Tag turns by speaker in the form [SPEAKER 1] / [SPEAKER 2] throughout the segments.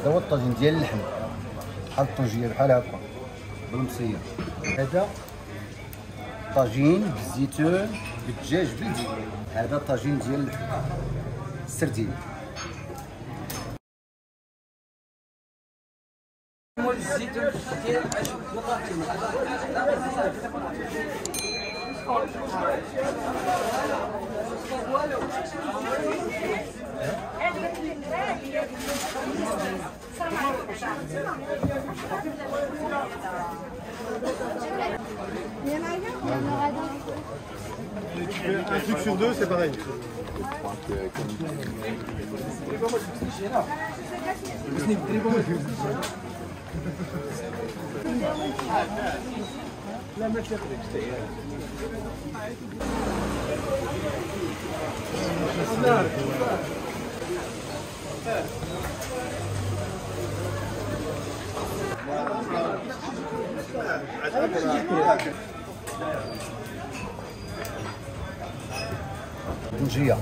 [SPEAKER 1] هذا هو الطاجين ديال اللحم. بحال الطنجيه بحال هكا. بالمصيه هذا طاجين بالزيتون بالدجاج بلدي هذا طاجين ديال اللحم السردين.
[SPEAKER 2] الزيتون ديال
[SPEAKER 3] Un truc sur deux, c'est pareil.
[SPEAKER 1] طنجيه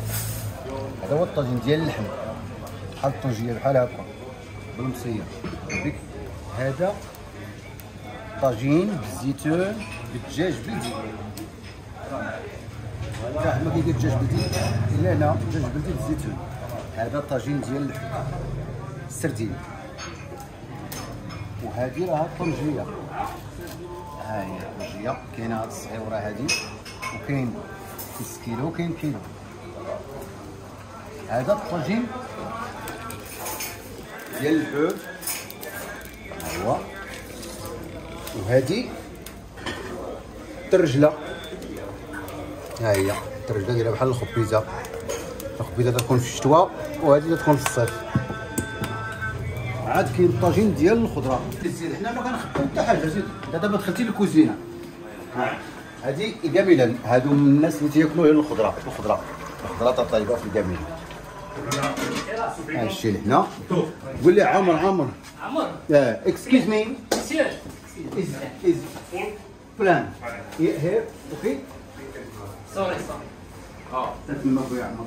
[SPEAKER 1] هذا هو الطاجين ديال اللحم. بحال الطنجية بحال هكا. بالمصية. هذا طاجين بالزيتون بالدجاج بلدي واحد ما كيدير دجاج بلدي إلا هنا دجاج بلدي بالزيتون. هذا طاجين ديال السردين. وهذه راها الطنجية. ها هي الطنجية. كاينة هاد الصغيرة هادي. وكاين نص كيلو وكاين كيلو. هذا الطاجين ديال ها هو وهذه الترجله ها هي الترجله ديالها بحال الخبيزة. الخبيزة تكون في الشتاء وهذه تكون في الصيف. عاد كاين الطاجين ديال الخضرة. زيد حنا ما كنخبيو حتى حاجة زيد. انت دابا دخلتي للكوزينة. ها. هذه جميله هادو من الناس اللي تياكلوا غير الخضرة. الخضرة. الخضرة الطيبه في الجميلة. ها الشيء اللي هنا قول لي عمر عمر.
[SPEAKER 2] عمر.
[SPEAKER 1] اكسكيوز مي
[SPEAKER 2] سير
[SPEAKER 1] is plan. Yeah, here. Okay.
[SPEAKER 2] سوري سوري
[SPEAKER 1] تسمى ابو عمر.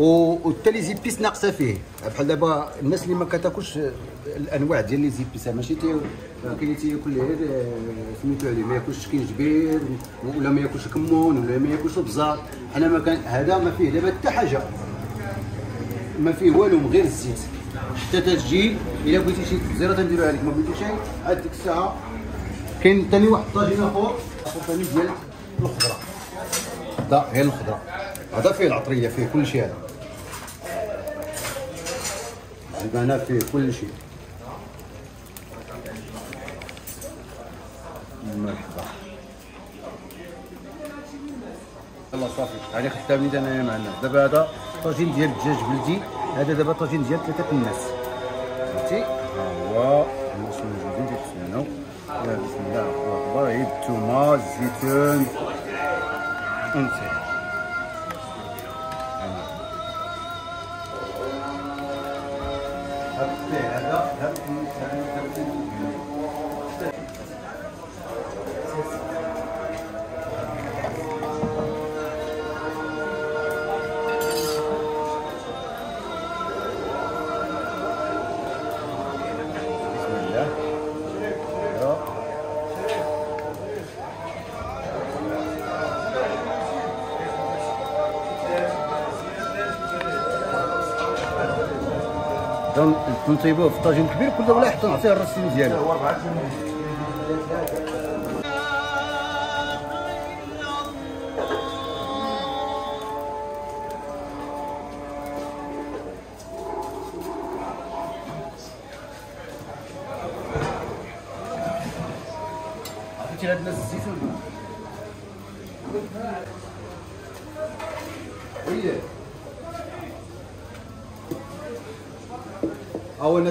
[SPEAKER 1] وحتى les épices ناقصة فيه. بحال دابا الناس اللي ما كتاكلش الأنواع ديال les épices ماشي تي كاين اللي تياكل غير آه، سميتو عليه ما ياكلش كينجبير ولا ما ياكلش كمون ولا ما ياكلش بزار أنا ما كان هذا ما فيه دابا حتى حاجة. ما فيه والو غير الزيت. حتى تجي إلا بغيتي شي زيرة تنديروها لك ما بغيتيش عاد ديك الساعة كاين ثاني واحد الطاجين أخر أخر ثاني ديال الخضرة. هذا غير الخضرة. هذا فيه العطرية فيه كل شيء هذا. البنا فيه كل شيء. مرحبا يلا صافي هذه خدامين أنا مع الناس. دابا هذا طاجين ديال الدجاج بلدي. هذا دابا طاجين ديال ثلاثة الناس. فهمتي؟ ها هو الناس موجودين تيتسناو بسم الله الرحمن الرحيم. الثومه الزيتون. انت تنطيبوه في طاجين كبير كل ولا حتى نعطيه الرسيم ديالو هاد الناس الزيتون.
[SPEAKER 2] أو أنا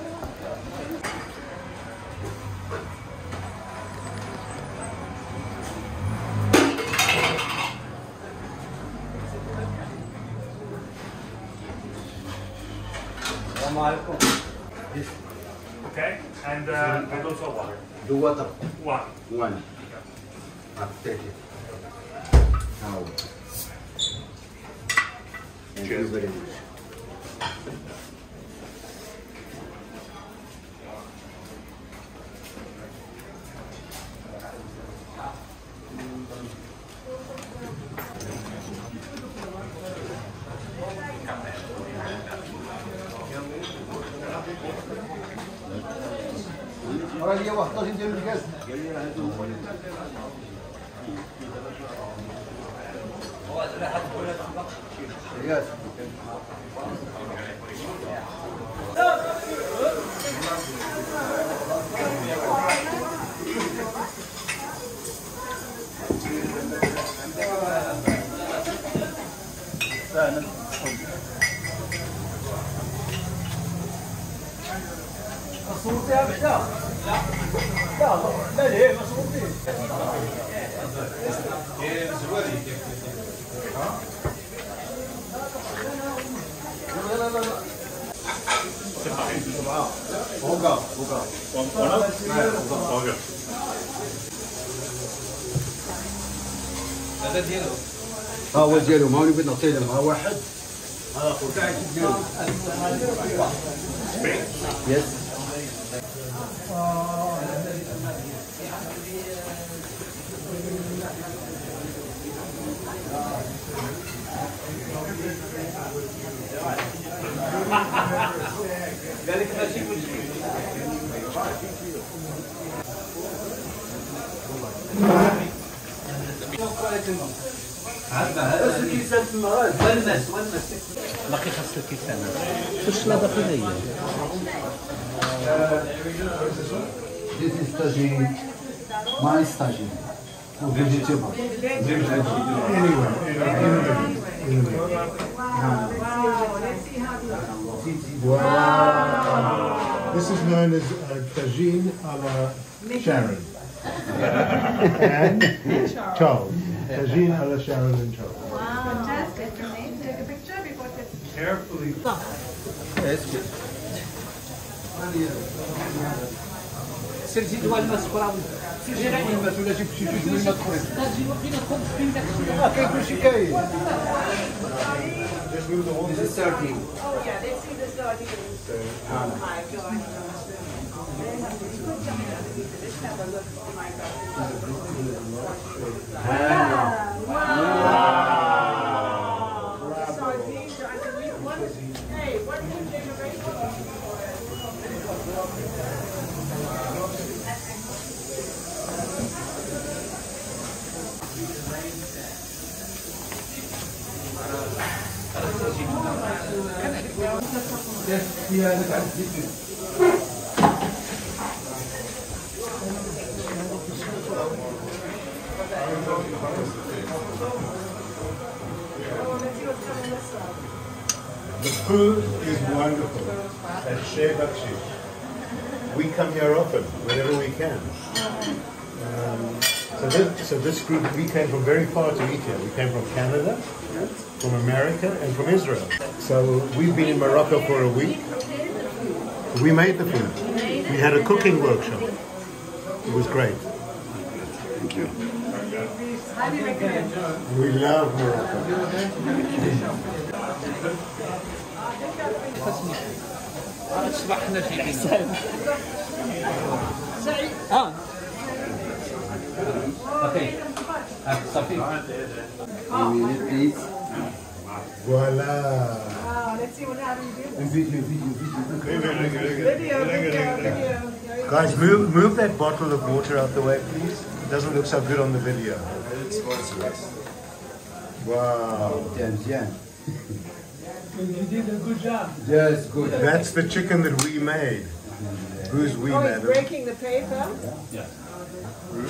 [SPEAKER 4] Okay, and, uh, and also water.
[SPEAKER 1] The water.
[SPEAKER 4] One.
[SPEAKER 1] One. Ah, take it. Now. Thank you very much. 이제 우리가 내가 나는 ليا واحد طاجين ديال الكاس ياس بوكا بوكا
[SPEAKER 4] Okay.
[SPEAKER 1] ها هو ديالهم ها هو بغيت نعطيه ها واحد. ها اخو تاعك ديالهم يس بس الكيسان تما
[SPEAKER 2] ونس ونس باقي خاص الكيسان واش لا باقي ليا
[SPEAKER 1] This is studying my study. Vegetable.
[SPEAKER 3] Anyway, anyway, Wow. This is known as uh, tagine a la Sharon. and Charles. Tagine a la Sharon and Charles.
[SPEAKER 5] Wow. Fantastic. Take a picture before it's...
[SPEAKER 3] Carefully.
[SPEAKER 2] That's good. والماس كراوي سير جي غير
[SPEAKER 1] الماس ولا جيب شي جوج من الماء اخرين
[SPEAKER 2] تجي وقيلا تخرج فين داك الشيء
[SPEAKER 1] اه كاين كلشي كاين This
[SPEAKER 5] The
[SPEAKER 3] food is wonderful at Shea Bakshish. We come here often, whenever we can. Um, so, this, so this group, we came from very far to eat here. We came from Canada, from America, and from Israel. So we've been in Morocco for a week. We made the food. We had a cooking workshop. It was great.
[SPEAKER 1] Thank you.
[SPEAKER 5] Highly recommend.
[SPEAKER 3] We love Morocco.
[SPEAKER 2] الصباح حنا في حساب اه اوكي صافي
[SPEAKER 1] One minute, please.
[SPEAKER 3] Voila.
[SPEAKER 5] Ah, wow, let's see what happens.
[SPEAKER 1] Video, video, video.
[SPEAKER 3] Guys, move move that bottle of water out the way, please. It doesn't look so good on the video. Wow.
[SPEAKER 1] Oh, yeah, yeah.
[SPEAKER 2] You did a good job.
[SPEAKER 1] Yes, good.
[SPEAKER 3] That's the chicken that we made. Who's we,
[SPEAKER 5] Oh, he's
[SPEAKER 3] madam?
[SPEAKER 5] breaking the paper.
[SPEAKER 2] Yeah.
[SPEAKER 5] We'll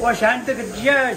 [SPEAKER 2] واش عندك الدجاج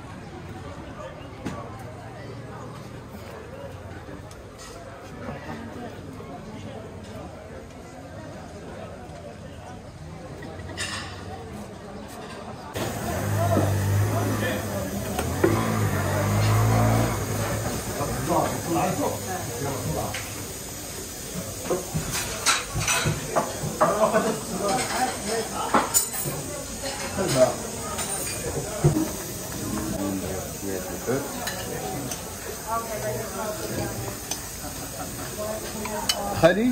[SPEAKER 1] خالي؟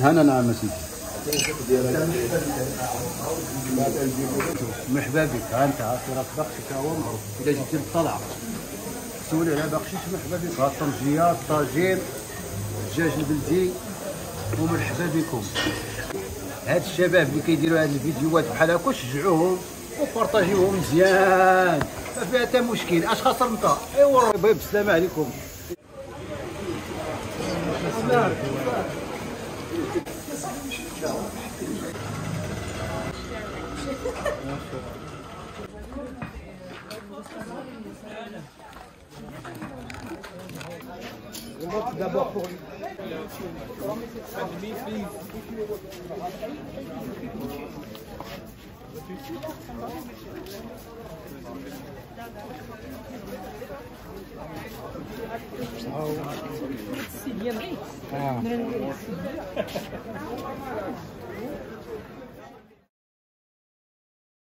[SPEAKER 1] هنا نعم سيدي. مرحبا بك ها انت راك بخشك معروف إذا جيتي للطلعة. سولي على بخشيش مرحبا بك ها الطنجيه الطاجين الدجاج البلدي. ومرحبا بكم هاد الشباب اللي كيديروا هاد الفيديوهات بحال هكا شجعوهم وبارطاجيوهم مزيان. ما فيها حتى مشكل. اش خاصر انت ايوا بالسلامه عليكم. D'abord pour lui. Oh. Ah.